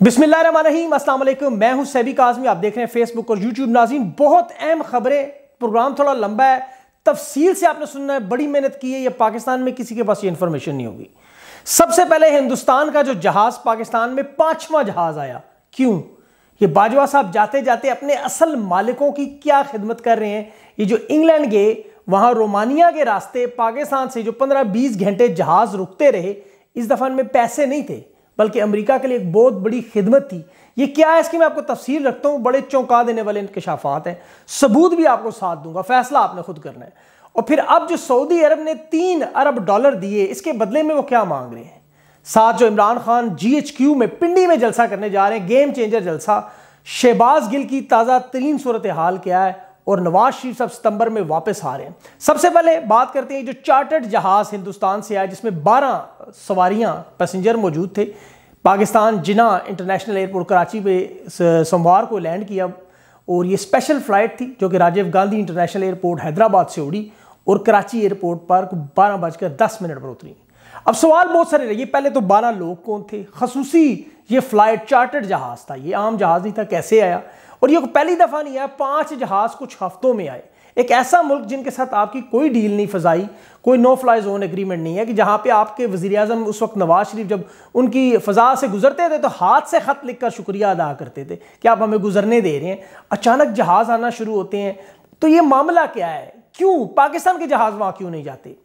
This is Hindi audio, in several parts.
अस्सलाम वालेकुम मैं हूँ सैबी काजमी। आप देख रहे हैं फेसबुक और यूट्यूब नाजीन बहुत अहम खबरें। प्रोग्राम थोड़ा लंबा है। तफसील से आपने सुनना है। बड़ी मेहनत की है। ये पाकिस्तान में किसी के पास ये इंफॉर्मेशन नहीं होगी। सबसे पहले हिंदुस्तान का जो जहाज़ पाकिस्तान में पांचवा जहाज़ आया। क्यों? ये बाजवा साहब जाते जाते अपने असल मालिकों की क्या खिदमत कर रहे हैं? ये जो इंग्लैंड गए, वहाँ रोमानिया के रास्ते पाकिस्तान से जो पंद्रह बीस घंटे जहाज़ रुकते रहे, इस दफ़ा में पैसे नहीं थे। बल्कि अमेरिका के लिए एक बहुत बड़ी खिदमत थी। ये क्या है इसकी मैं आपको तफसील रखता हूँ, बड़े चौंका देने वाले इंकशाफात हैं। सबूत भी आपको साथ दूँगा, फैसला आपने खुद करना है। और फिर अब जो सऊदी अरब ने तीन अरब डॉलर दिए, इसके बदले में वो क्या मांग रहे हैं? साथ जो इमरान खान जीएचक्यू में पिंडी में जलसा करने जा रहे हैं गेम चेंजर जलसा, शहबाज गिल की ताज़ा तरीन सूरत हाल क्या है? और नवाज़ शरीफ सब सितंबर में वापस आ रहे हैं। सबसे पहले बात करते हैं जो चार्टर्ड जहाज़ हिंदुस्तान से आया जिसमें 12 सवारियाँ, पैसेंजर मौजूद थे। पाकिस्तान जिना इंटरनेशनल एयरपोर्ट कराची पे सोमवार को लैंड किया और ये स्पेशल फ़्लाइट थी, जो कि राजीव गांधी इंटरनेशनल एयरपोर्ट हैदराबाद से उड़ी और कराची एयरपोर्ट पर बारह बजकर दस मिनट पर उतरी। अब सवाल बहुत सारे रहे पहले तो बारह लोग कौन थे? खसूसी ये फ़्लाइट चार्टर्ड जहाज़ था, ये आम जहाज़ नहीं था, कैसे आया? और ये पहली दफ़ा नहीं आया पाँच जहाज़ कुछ हफ्तों में आए। एक ऐसा मुल्क जिनके साथ आपकी कोई डील नहीं फजाई, कोई नो फ्लाई जोन एग्रीमेंट नहीं है कि जहाँ पे आपके वजी अजम उस वक्त नवाज़ शरीफ जब उनकी फ़जा से गुजरते थे तो हाथ से ख़त लिख कर शुक्रिया अदा करते थे कि आप हमें गुजरने दे रहे हैं। अचानक जहाज़ आना शुरू होते हैं। तो ये मामला क्या है? क्यों? पाकिस्तान के जहाज़ वहाँ क्यों नहीं जाते?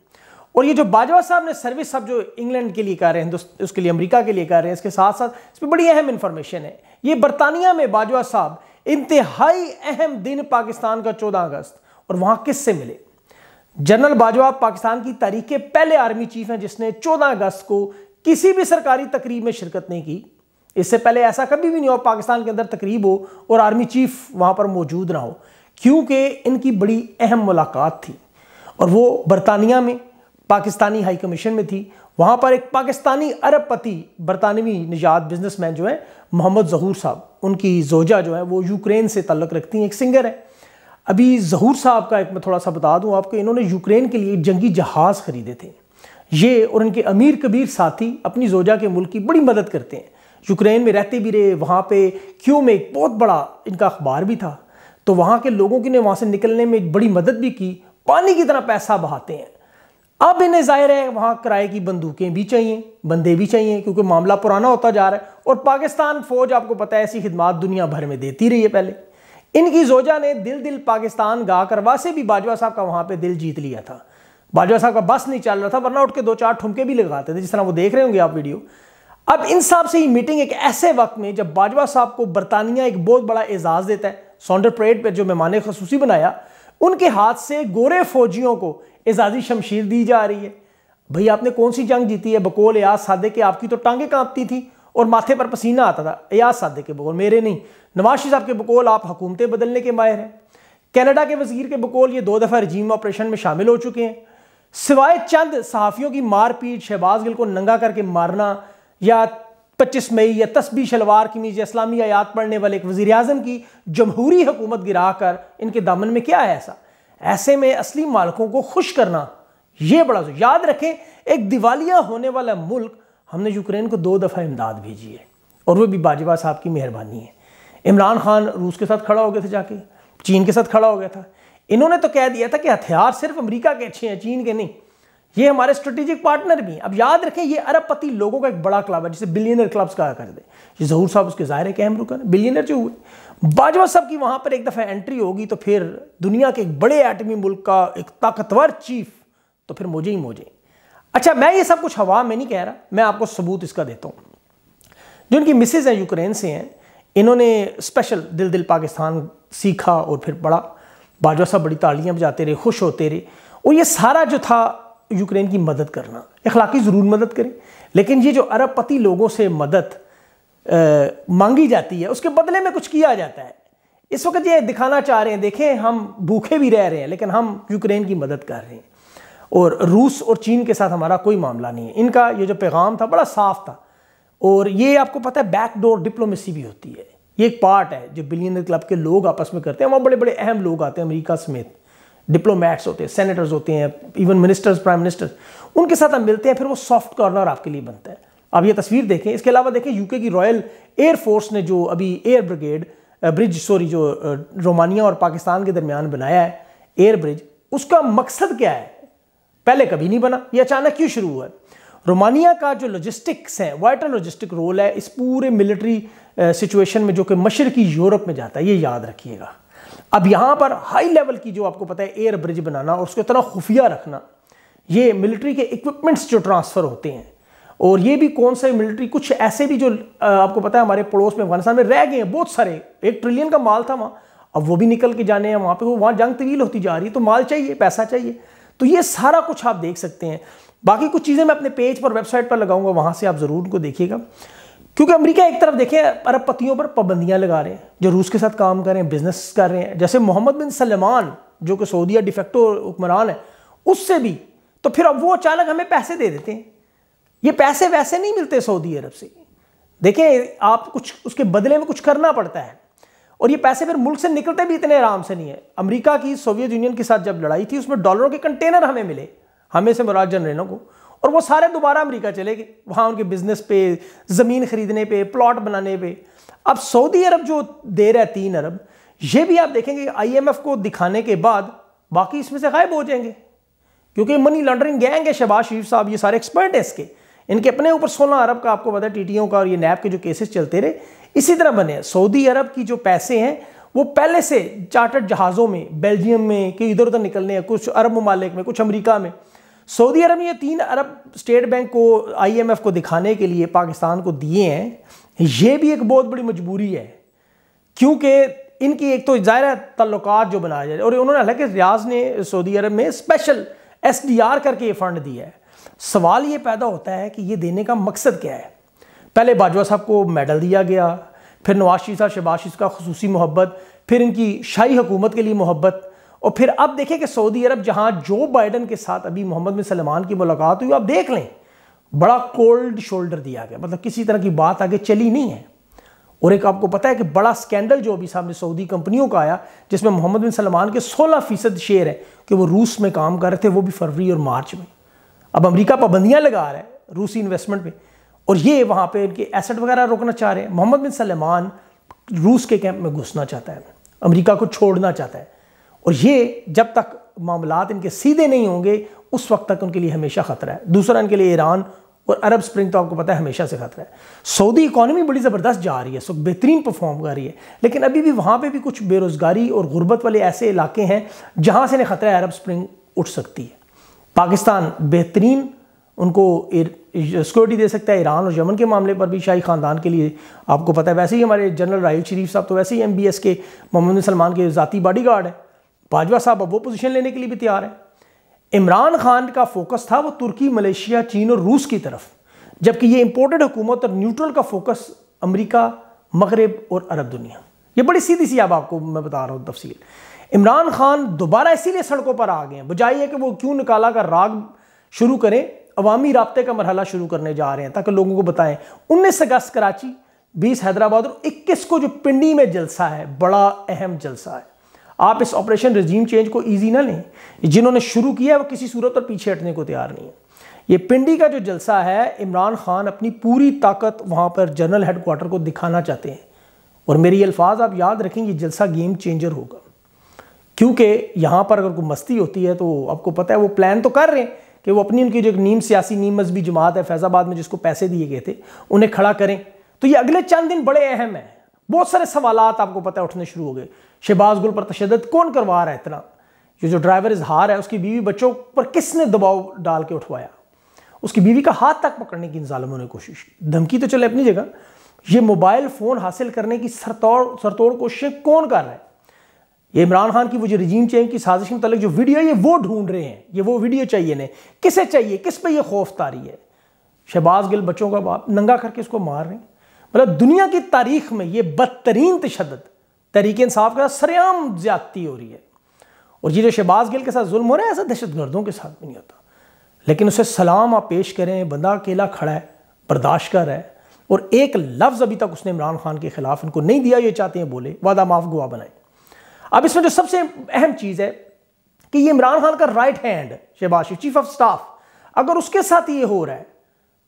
और ये जो बाजवा साहब ने सर्विस सब जो इंग्लैंड के लिए कर रहे हैं उसके लिए, अमरीका के लिए कर रहे हैं, इसके साथ साथ इसमें बड़ी अहम इंफॉर्मेशन है। ये बरतानिया में बाजवा साहब इंतहाई अहम दिन पाकिस्तान का चौदह अगस्त, और वहाँ किससे मिले? जनरल बाजवा पाकिस्तान की तारीख के पहले आर्मी चीफ हैं, जिसने चौदह अगस्त को किसी भी सरकारी तकरीब में शिरकत नहीं की। इससे पहले ऐसा कभी भी नहीं हो पाकिस्तान के अंदर तकरीब हो और आर्मी चीफ वहाँ पर मौजूद ना हो, क्योंकि इनकी बड़ी अहम मुलाकात थी। और वो बरतानिया में, पाकिस्तानी हाई कमीशन में थी वहाँ पर एक पाकिस्तानी अरबपति बरतानवी निजात बिजनेसमैन जो है, मोहम्मद जहूर साहब, उनकी जोजा जो है, वो यूक्रेन से तल्लक रखती हैं, एक सिंगर है। अभी जहूर साहब का एक मैं थोड़ा सा बता दूँ आपको, इन्होंने यूक्रेन के लिए जंगी जहाज़ खरीदे थे। ये और उनके अमीर कबीर साथी अपनी जोजा के मुल्क की बड़ी मदद करते हैं। यूक्रेन में रहते भी रहे, वहाँ पे क्यों में एक बहुत बड़ा इनका अखबार भी था। तो वहाँ के लोगों की ने वहाँ से निकलने में बड़ी मदद भी की, पानी की तरह पैसा बहाते हैं। अब इन्हें ज़ाहिर है वहाँ किराए की बंदूकें भी चाहिए, बंदे भी चाहिए, क्योंकि मामला पुराना होता जा रहा है। और पाकिस्तान फौज आपको पता है, ऐसी खिदमत दुनिया भर में देती रही है पहले। इनकी जोजा ने दिल दिल पाकिस्तान गा कर वासे भी बाजवा साहब का वहाँ पे दिल जीत लिया था। बाजवा साहब का बस नहीं चल रहा था, वरना उठ के दो चार ठुमके भी लगाते थे, जिस तरह वो देख रहे होंगे आप वीडियो। अब इन साहब से ही मीटिंग एक ऐसे वक्त में, जब बाजवा साहब को बरतानिया एक बहुत बड़ा एजाज देता है सौंडर परेड पर जो मेहमान खसूसी बनाया, उनके हाथ से गोरे फौजियों को एजाजी शमशीर दी जा रही है। भाई, आपने कौन सी जंग जीती है? बकोल एयाज सादे के? आपकी तो टांगे कांपती थी और माथे पर पसीना आता था। एयाज सादे के बकोल? मेरे नहीं। नवाज़ शरीफ साहब के बकोल आप हुकूमतें बदलने के माहिर हैं। कनाडा के वज़ीर के बकोल ये दो दफ़ा रजीम ऑपरेशन में शामिल हो चुके हैं। सिवाय चंद सहाफ़ियों की मारपीट, शहबाज गिल को नंगा करके मारना या पच्चीस मई या तस्बी शलवार की मीज इस्लामी आयात पढ़ने वाले एक वजी अजम की जमहूरी हुकूमत गिरा कर इनके दामन में क्या है ऐसा? ऐसे में असली मालकों को खुश करना यह बड़ा याद रखें, एक दिवालिया होने वाला मुल्क, हमने यूक्रेन को दो दफ़ा इमदाद भेजी है, और वह भी बाजवा साहब की मेहरबानी है। इमरान खान रूस के साथ खड़ा हो गया था जाके, चीन के साथ खड़ा हो गया था। इन्होंने तो कह दिया था कि हथियार सिर्फ़ अमरीका के अच्छे हैं, चीन के नहीं। ये हमारे स्ट्रेटेजिक पार्टनर भी हैं। अब याद रखें, ये अरबपति लोगों का एक बड़ा क्लब है, जिसे बिलियनर क्लब्स कहा करते ये जहूर साहब उसके ज़ाहिर है कि अहम रुकन। बिलियनर जो हुए। बाजवा साहब की वहाँ पर एक दफ़ा एंट्री होगी तो फिर दुनिया के एक बड़े एटमी मुल्क का एक ताकतवर चीफ तो फिर मुझे ही मुझे अच्छा मैं ये सब कुछ हवा में नहीं कह रहा, मैं आपको सबूत इसका देता हूँ। जो इनकी मिसेज हैं, यूक्रेन से हैं, इन्होंने स्पेशल दिल दिल पाकिस्तान सीखा और फिर बड़ा। बाजवा साहब बड़ी तालियाँ बजाते रहे, खुश होते रहे। और ये सारा जो था यूक्रेन की मदद करना। अखलाकी ज़रूर मदद करें। लेकिन ये जो अरबपति लोगों से मदद आ, मांगी जाती है उसके बदले में कुछ किया जाता है। इस वक्त ये दिखाना चाह रहे हैं देखें हम भूखे भी रह रहे हैं लेकिन हम यूक्रेन की मदद कर रहे हैं। और रूस और चीन के साथ हमारा कोई मामला नहीं है। इनका ये जो पैगाम था बड़ा साफ़ था। और ये आपको पता है बैकडोर डिप्लोमेसी भी होती है। ये एक पार्ट है जो बिलियन क्लब के लोग आपस में करते हैं वहाँ बड़े बड़े अहम लोग आते हैं अमेरिका समेत। डिप्लोमेट्स होते हैं सेनेटर्स होते हैं इवन मिनिस्टर्स प्राइम मिनिस्टर्स उनके साथ हम मिलते हैं, फिर वो सॉफ्ट कॉर्नर आपके लिए बनता है। आप ये तस्वीर देखें, इसके अलावा देखें यूके की रॉयल एयरफोर्स ने जो अभी एयर ब्रिगेड ब्रिज सॉरी जो रोमानिया और पाकिस्तान के दरमियान बनाया है एयर ब्रिज उसका मकसद क्या है? पहले कभी नहीं बना, ये अचानक क्यों शुरू हुआ? है रोमानिया का जो लॉजिस्टिक्स है वाइटल लॉजिस्टिक रोल है, इस पूरे मिलिट्री सिचुएशन में जो कि मशरकी यूरोप में जाता है, ये याद रखिएगा। अब यहाँ पर हाई लेवल की जो आपको पता है एयर ब्रिज बनाना और उसको इतना खुफिया रखना, ये मिलिट्री के इक्विपमेंट्स जो ट्रांसफ़र होते हैं। और ये भी कौन सा मिलिट्री कुछ ऐसे भी जो आपको पता है हमारे पड़ोस में अफ़गानिस्तान में रह गए हैं बहुत सारे। एक ट्रिलियन का माल था वहाँ। अब वो भी निकल के जाने हैं वहाँ पे, वो वहाँ जंग तवील होती जा रही है तो माल चाहिए, पैसा चाहिए। तो ये सारा कुछ आप देख सकते हैं। बाकी कुछ चीज़ें मैं अपने पेज पर वेबसाइट पर लगाऊँगा, वहाँ से आप ज़रूर उनको देखिएगा। क्योंकि अमेरिका एक तरफ़ देखें, अरब पतियों पर पाबंदियाँ लगा रहे हैं, जो रूस के साथ काम कर रहे हैं बिज़नेस कर रहे हैं। जैसे मोहम्मद बिन सलमान, जो कि सऊदिया डिफेक्टो हुक्मरान है, उससे भी तो फिर अब वो अचानक हमें पैसे दे देते हैं। ये पैसे वैसे नहीं मिलते सऊदी अरब से। देखें, आप कुछ, उसके बदले में कुछ करना पड़ता है। और ये पैसे फिर मुल्क से निकलते भी इतने आराम से नहीं है। अमेरिका की, सोवियत यूनियन के साथ जब लड़ाई थी, उसमें डॉलरों के कंटेनर हमें मिले, हमें से मुराद जनरेनों को। और वो सारे दोबारा अमेरिका चले गए वहाँ उनके बिज़नेस पे, ज़मीन खरीदने पे प्लॉट बनाने पे। अब सऊदी अरब जो दे रहा है तीन अरब, ये भी आप देखेंगे आईएमएफ को दिखाने के बाद बाकी इसमें से गायब हो जाएँगे। क्योंकि मनी लॉन्ड्रिंग गैंग है शहबाज शरीफ साहब, ये सारे एक्सपर्ट है इसके। इनके अपने ऊपर सोलह अरब का, आपको पता है टीटीओ का और ये नैब के जो केसेस चलते रहे, इसी तरह बने सऊदी अरब की जो पैसे हैं, वो पहले से चार्टर्ड जहाज़ों में बेल्जियम में, कि इधर उधर निकलने हैं, कुछ अरब ममालिक में, कुछ अमरीका में। सऊदी अरब ये तीन अरब स्टेट बैंक को आईएमएफ को दिखाने के लिए पाकिस्तान को दिए हैं। ये भी एक बहुत बड़ी मजबूरी है, क्योंकि इनकी एक तो ज़ाहिर तल्लुकात जो बनाया जाए और उन्होंने हालाँकि रियाज ने सऊदी अरब में स्पेशल एसडीआर करके ये फंड दिया है। सवाल ये पैदा होता है कि ये देने का मकसद क्या है? पहले बाजवा साहब को मेडल दिया गया, फिर नवाज़ शरीफ साहब, शहबाज शरीफ का खसूसी मोहब्बत, फिर इनकी शाही हुकूमत के लिए मोहब्बत और फिर अब देखें कि सऊदी अरब, जहाँ जो बाइडन के साथ अभी मोहम्मद बिन सलमान की मुलाकात हुई, आप देख लें, बड़ा कोल्ड शोल्डर दिया गया। मतलब किसी तरह की बात आगे चली नहीं है। और एक आपको पता है कि बड़ा स्कैंडल जो अभी सामने सऊदी कंपनियों का आया, जिसमें मोहम्मद बिन सलमान के 16 फ़ीसद शेयर है कि वो रूस में काम कर रहे थे, वो भी फरवरी और मार्च में। अब अमेरिका पाबंदियाँ लगा रहा है रूसी इन्वेस्टमेंट पे, और ये वहाँ पे इनके एसेट वगैरह रोकना चाह रहे हैं। मोहम्मद बिन सलमान रूस के कैंप में घुसना चाहता है, अमेरिका को छोड़ना चाहता है। और ये जब तक मामला इनके सीधे नहीं होंगे, उस वक्त तक उनके लिए हमेशा ख़तरा है। दूसरा, इनके लिए ईरान और अरब स्प्रिंग तो आपको पता है हमेशा से खतरा है। सऊदी इकॉनमी बड़ी ज़बरदस्त जा रही है, सो बेहतरीन परफॉर्म कर रही है। लेकिन अभी भी वहाँ पे भी कुछ बेरोज़गारी और गुर्बत वाले ऐसे इलाके हैं, जहाँ से इन्हें ख़तरा अरब स्प्रिंग उठ सकती है। पाकिस्तान बेहतरीन उनको सिक्योरिटी दे सकता है, ईरान और यमन के मामले पर भी शाही ख़ानदान के लिए आपको पता है। वैसे ही हमारे जनरल राहिल शरीफ साहब तो वैसे ही एम के, मोहम्मद सलमान के ज़ाती बॉडी गार्ड है। बाजवा साहब अब वो पोजीशन लेने के लिए भी तैयार है। इमरान खान का फोकस था वो तुर्की, मलेशिया, चीन और रूस की तरफ़। जबकि ये इंपोर्टेड हुकूमत और न्यूट्रल का फोकस अमरीका, मगरब और अरब दुनिया। ये बड़ी सीधी सी अब आपको मैं बता रहा हूँ तफसील। इमरान खान दोबारा इसीलिए सड़कों पर आ गए हैं। बजाय है कि वो क्यों निकाला का राग शुरू करें, अवामी रबते का मरहला शुरू करने जा रहे हैं, ताकि लोगों को बताएँ। उन्नीस अगस्त कराची, बीस हैदराबाद और इक्कीस को जो पिंडी में जलसा है, बड़ा अहम जलसा है। आप इस ऑपरेशन रजीम चेंज को ईजी ना लें। जिन्होंने शुरू किया है, वो किसी सूरत पर पीछे हटने को तैयार नहीं है। ये पिंडी का जो जलसा है, इमरान खान अपनी पूरी ताकत वहाँ पर जनरल हेडक्वार्टर को दिखाना चाहते हैं। और मेरी अल्फाज आप याद रखें, ये जलसा गेम चेंजर होगा। क्योंकि यहाँ पर अगर कोई मस्ती होती है तो आपको पता है वो प्लान तो कर रहे हैं कि वो अपनी उनकी जो नीम सियासी नीम मजहबी जमात है फैज़ाबाद में जिसको पैसे दिए गए थे, उन्हें खड़ा करें। तो ये अगले चंद दिन बड़े अहम हैं। बहुत सारे सवाल आपको पता है उठने शुरू हो गए। शहबाज गुल पर तशद कौन करवा रहा है इतना? ये जो ड्राइवर इजहार है, उसकी बीवी बच्चों पर किसने दबाव डाल के उठवाया? उसकी बीवी का हाथ तक पकड़ने की इन जालमों ने कोशिश की। धमकी तो चले अपनी जगह। ये मोबाइल फ़ोन हासिल करने की सरतोड़ सरतोड़ कोशिशें कौन कर रहा है? ये इमरान खान की वो जो रजीम चेंज की साजिश मतलब जो वीडियो है, ये वो ढूंढ रहे हैं। ये वो वीडियो चाहिए ने किसे चाहिए? किस पे ये खौफ तारी है? शहबाज गिल बच्चों का बाप नंगा करके इसको मार रहे हैं। मतलब दुनिया की तारीख में ये बदतरीन तशद तहरीक इंसाफ के साथ सरेआम ज्यादती हो रही है। और ये जो शहबाज गिल के साथ जुल्म हो रहा है, ऐसा दहशत गर्दों के साथ भी नहीं होता। लेकिन उसे सलाम आप पेश करें, बंदा अकेला खड़ा है, बर्दाश्त कर रहा है, और एक लफ्ज़ अभी तक उसने इमरान खान के खिलाफ इनको नहीं दिया, ये चाहते हैं बोले, वादा माफ़ गुआ बनाए। अब इसमें जो सबसे अहम चीज़ है कि ये इमरान खान का right hand Shahbaz Sharif chief of staff अगर उसके साथ ये हो रहा है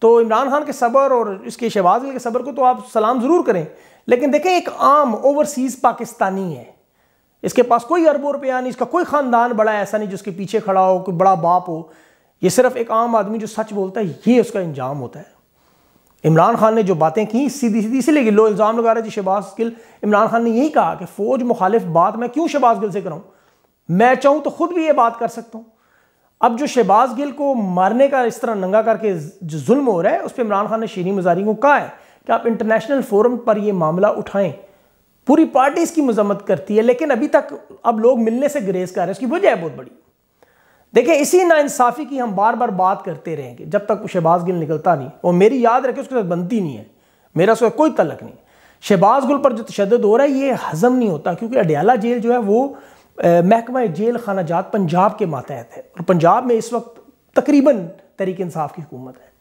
तो इमरान खान के सबर और इसके शहबाज के सबर को तो आप सलाम ज़रूर करें। लेकिन देखें, एक आम ओवरसीज़ पाकिस्तानी है। इसके पास कोई अरबों रुपया नहीं, इसका कोई ख़ानदान बड़ा ऐसा नहीं जिसके पीछे खड़ा हो, कोई बड़ा बाप हो। ये सिर्फ़ एक आम आदमी जो सच बोलता है, ये उसका इंजाम होता है। इमरान खान ने जो बातें की, सीधी सीधी, इसीलिए लो इल्ज़ाम लगा रहे थे शहबाज गिल। इमरान खान ने यही कहा कि फ़ौज मुखालिफ बात मैं क्यों शहबाज गिल से कराऊँ? मैं चाहूँ तो खुद भी ये बात कर सकता हूँ। अब जो शहबाज गिल को मारने का इस तरह नंगा करके जो, जुल्म हो रहा है उस पर इमरान खान ने शीरी मजारी को कहा है कि आप इंटरनेशनल फोरम पर यह मामला उठाएँ। पूरी पार्टी इसकी मजम्मत करती है, लेकिन अभी तक अब लोग मिलने से ग्रेज कर रहे हैं उसकी वजह है बहुत बड़ी। देखिए, इसी नाइंसाफ़ी की हम बार बार बात करते रहेंगे, जब तक शहबाज गिल निकलता नहीं। और मेरी याद रखे, उसके साथ बनती नहीं है। मेरा उसका कोई तलक नहीं। शहबाज गुल पर जो तशद हो रहा है, ये हजम नहीं होता, क्योंकि अडयाला जेल जो है, वो महकमा जेल खाना जात पंजाब के मातहत है। और पंजाब में इस वक्त तकरीबन तरीक इंसाफ की हुकूमत है।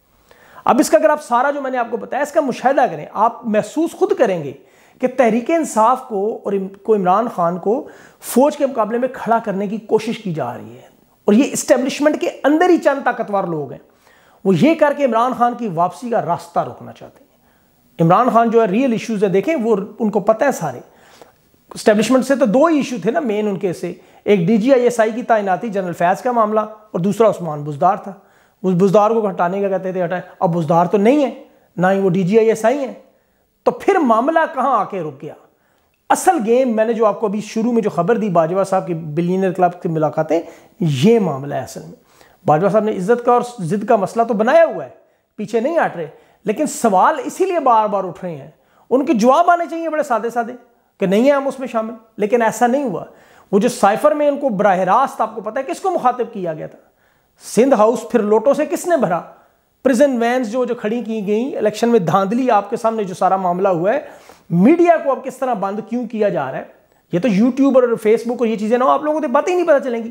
अब इसका अगर आप सारा जो मैंने आपको बताया, इसका मुशाह करें, आप महसूस खुद करेंगे कि तहरीक इंसाफ को और को इमरान खान को फौज के मुकाबले में खड़ा करने की कोशिश की जा रही है। और ये इस्टेब्लिशमेंट के अंदर ही चंद ताकतवर लोग हैं। वो ये करके इमरान खान की वापसी का रास्ता रोकना चाहते हैं। इमरान खान जो है रियल इश्यूज़ है, देखें, वो उनको पता है सारे। स्टैब्लिशमेंट से तो दो इशू थे ना मेन उनके से। एक D G I S I की तैनाती जनरल फैज का मामला, और दूसरा उस्मान बुजदार था। उस बुजदार को हटाने का कहते थे हटाए अब बुजदार तो नहीं है, ना ही वो D G I S I है। तो फिर मामला कहाँ आके रुक गया? असल गेम मैंने जो आपको अभी शुरू में जो खबर दी, बाजवा साहब की बिलियनर क्लब की मुलाकातें, ये मामला है असल में। बाजवा साहब ने इज़्ज़त का और जिद का मसला तो बनाया हुआ है, पीछे नहीं हट रहे, लेकिन सवाल इसीलिए बार बार उठ रहे हैं। उनके जवाब आने चाहिए बड़े सादे सादे कि नहीं है हम उसमें शामिल। लेकिन ऐसा नहीं हुआ। वो जो साइफर में उनको बरह रास्त आपको पता है, किसको मुखातिब किया गया था? सिंध हाउस फिर लोटो से किसने भरा? प्रिजन वैन जो जो खड़ी की गई इलेक्शन में धांधली आपके सामने जो सारा मामला हुआ है मीडिया को अब किस तरह बंद क्यों किया जा रहा है? ये तो यूट्यूब और फेसबुक और ये चीज़ें ना आप लोगों को तो बातें ही नहीं पता चलेंगी।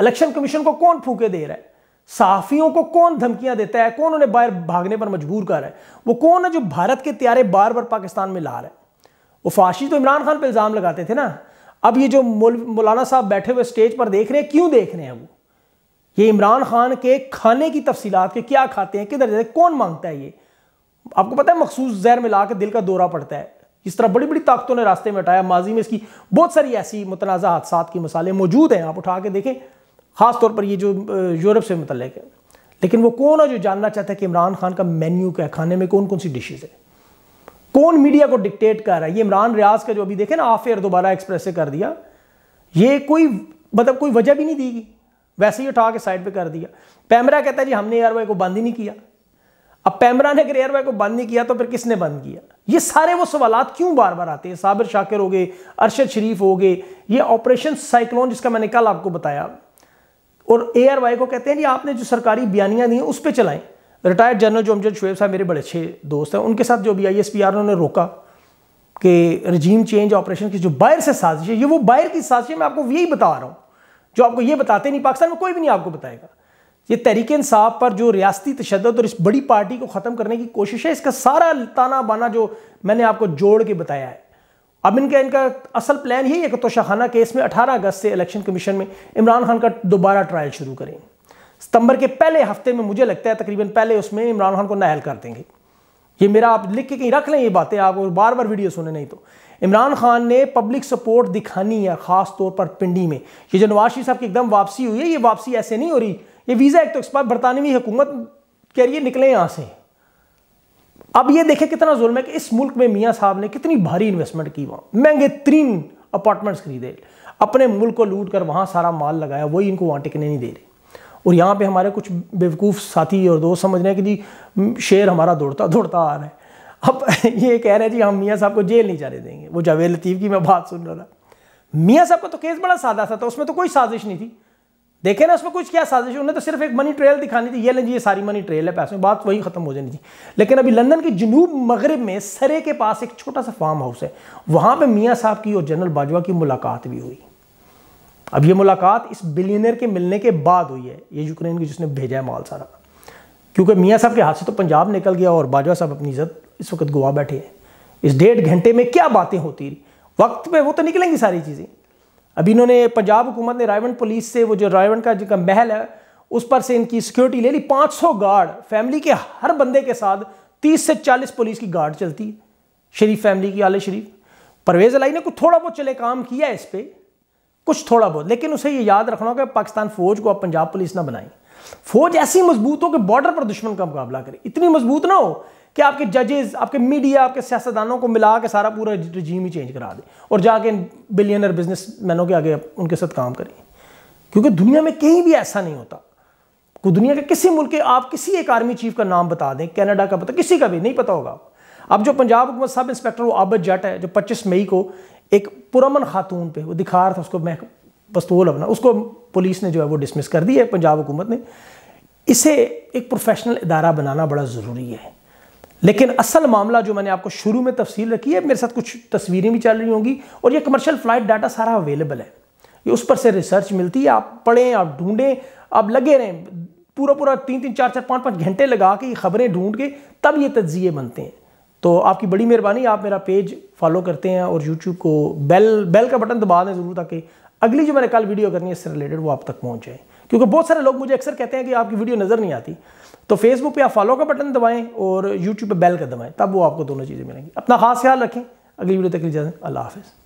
इलेक्शन कमीशन को कौन फूके दे रहा है? सहाफियों को कौन धमकियाँ देता है? कौन उन्हें बाहर भागने पर मजबूर कर रहा है? वो कौन है जो भारत के त्यारे बार बार पाकिस्तान में ला रहा है? वो फाशी तो इमरान खान पर इल्ज़ाम लगाते थे ना। अब ये जो मौलाना साहब बैठे हुए स्टेज पर देख रहे हैं, क्यों देख रहे हैं वो? ये इमरान खान के खाने की तफसीलात के क्या खाते हैं, किधर जाते कौन माँगता है ये? आपको पता है मखसूस जहर मिला के दिल का दौरा पड़ता है। इस तरह बड़ी बड़ी ताकतों ने रास्ते में हटाया। माजी में इसकी बहुत सारी ऐसी मुतनाज़ा हादसा की मसाले मौजूद हैं, आप उठा के देखें। ख़ास तौर पर ये जो यूरोप से मुतल है। लेकिन वो कौन है जो जानना चाहता है कि इमरान खान का मेन्यू क्या है? खाने में कौन कौन सी डिशेज है? कौन मीडिया को डिक्टेट कर रहा है? ये इमरान रियाज का जो अभी देखे ना आफेयर दोबारा एक्सप्रेस कर दिया। ये कोई मतलब कोई वजह भी नहीं दी गई। वैसे ही उठा के साइड पे कर दिया। पैमरा कहता है, जी, हमने एयरवे को बंद ही नहीं किया। अब पैमरा ने अगर एयरवे को बंद नहीं किया तो फिर किसने बंद किया? ये सारे वो सवाल क्यों बार बार आते हैं? साबिर शाकिर हो गए, अरशद शरीफ हो गए, ये ऑपरेशन साइक्लोन जिसका मैंने कल आपको बताया। और ए को कहते हैं, जी, आपने जो सरकारी बयानियाँ दी उस पर चलाएँ। रिटायर्ड जनरल जो अमजद शुएब साहब मेरे बड़े अच्छे दोस्त हैं, उनके साथ जो भी आई एस पी आर उन्होंने रोका कि रजीम चेंज ऑपरेशन की जो बाहर से साजिश है, ये वो बाहर की साजिश है, मैं आपको यही बता रहा हूँ। जो आपको ये बताते नहीं, पाकिस्तान में कोई भी नहीं आपको बताएगा। ये तहरीक इंसाफ पर जो रियासती तशद और इस बड़ी पार्टी को ख़त्म करने की कोशिश है, इसका सारा ताना बाना जो मैंने आपको जोड़ के बताया है। अब इनका इनका असल प्लान यही है कि तोशाखाना केस में 18 अगस्त से इलेक्शन कमीशन में इमरान खान का दोबारा ट्रायल शुरू करें। सितंबर के पहले हफ़्ते में मुझे लगता है तकरीबन पहले उसमें इमरान खान को नायल कर देंगे। ये मेरा आप लिख के कहीं रख लें ये बातें आपको बार बार वीडियो सुने नहीं तो। इमरान खान ने पब्लिक सपोर्ट दिखानी है, ख़ास तौर पर पिंडी में। ये जो नवाज़ शरीफ साहब की एकदम वापसी हुई है, ये वापसी ऐसे नहीं हो रही। ये वीज़ा एक तो एक्सपायर, बरतानवी हुकूमत कह रही है, निकले यहाँ से। अब ये देखें कितना जुल्म है कि इस मुल्क में मियाँ साहब ने कितनी भारी इन्वेस्टमेंट की वहाँ। महँगे तीन अपार्टमेंट्स खरीदे। अपने मुल्क को लूट कर वहाँ सारा माल लगाया, वही इनको वहाँ टिकने नहीं दे रहे। और यहाँ पे हमारे कुछ बेवकूफ़ साथी और दोस्त समझ रहे हैं कि जी शेर हमारा दौड़ता दौड़ता आ रहा है। अब ये कह रहे हैं, जी, हम मियाँ साहब को जेल नहीं जाने देंगे। वो जावेद लतीफ़ की मैं बात सुन रहा था। मियाँ साहब का तो केस बड़ा सादा सा था, उसमें तो कोई साजिश नहीं थी। देखे ना, उसमें कुछ क्या साजिश, उन्हें तो सिर्फ़ एक मनी ट्रेल दिखानी थी। ये लें जी, ये सारी मनी ट्रेल है, पैसे बात वही खत्म हो जानी थी। लेकिन अभी लंदन के जनूब मगरब में सरे के पास एक छोटा सा फार्म हाउस है। वहाँ पर मियाँ साहब की और जनरल बाजवा की मुलाकात भी हुई। अब ये मुलाकात इस बिलियनर के मिलने के बाद हुई है, ये यूक्रेन की जिसने भेजा है माल सारा। क्योंकि मियाँ साहब के हाथ से तो पंजाब निकल गया और बाजवा साहब अपनी इज़्ज़त इस वक्त गुआ बैठे हैं। इस डेढ़ घंटे में क्या बातें होती रही? वक्त पे वो तो निकलेंगी सारी चीज़ें। अभी इन्होंने पंजाब हुकूमत ने रायवन पुलिस से, वो जो रायवंड का जो महल है, उस पर से इनकी सिक्योरिटी ले ली। 500 गार्ड फैमिली के हर बंदे के साथ 30 से 40 पुलिस की गार्ड चलती। है शरीफ फैमिली की आले शरीफ। परवेज अलाई ने कुछ थोड़ा बहुत चले काम किया इस पर कुछ थोड़ा बहुत, लेकिन उसे ये याद रखना होगा पाकिस्तान फौज को अब पंजाब पुलिस ना बनाई। फौज ऐसी मज़बूत हो कि बॉर्डर पर दुश्मन का मुकाबला करे। इतनी मज़बूत ना हो कि आपके जजेस, आपके मीडिया, आपके सियासतदानों को मिला के सारा पूरा रजीम ही चेंज करा दे और जाके इन बिलियनर बिज़नेस मैनों के आगे उनके साथ काम करें। क्योंकि दुनिया में कहीं भी ऐसा नहीं होता। को दुनिया के किसी मुल्क के, आप किसी एक आर्मी चीफ का नाम बता दें कनाडा का पता, किसी का भी, नहीं पता होगा। अब जो पंजाब हुकूमत सब इंस्पेक्टर वो आबद जट है, जो 25 मई को एक पुरमन खातून पे, वो दिखा रहा था उसको, मैं पस्तूल अपना उसको पुलिस ने जो है वो डिसमिस कर दी है, पंजाब हुकूमत ने। इसे एक प्रोफेशनल इदारा बनाना बड़ा ज़रूरी है। लेकिन असल मामला जो मैंने आपको शुरू में तफसील रखी है, मेरे साथ कुछ तस्वीरें भी चल रही होंगी, और ये कमर्शियल फ़्लाइट डाटा सारा अवेलेबल है। ये उस पर से रिसर्च मिलती है, आप पढ़ें, आप ढूंढें, आप लगे रहें। पूरा पूरा तीन तीन चार चार पाँच पाँच घंटे लगा के ये खबरें ढूंढ के तब ये तजिए बनते हैं। तो आपकी बड़ी मेहरबानी, आप मेरा पेज फॉलो करते हैं और यूट्यूब को बेल बेल का बटन दबा दें ज़रूर ताकि अगली जो मैंने कल वीडियो करनी है, इससे रिलेटेड वो आप तक पहुँच जाए। क्योंकि बहुत सारे लोग मुझे अक्सर कहते हैं कि आपकी वीडियो नज़र नहीं आती। तो फेसबुक पे आप फॉलो का बटन दबाएँ और यूट्यूब पे बेल का दबाएँ, तब वो आपको दोनों चीज़ें मिलेंगी। अपना खास ख्याल रखें। अगली वीडियो तक लीजिए अल्लाह हाफिज़।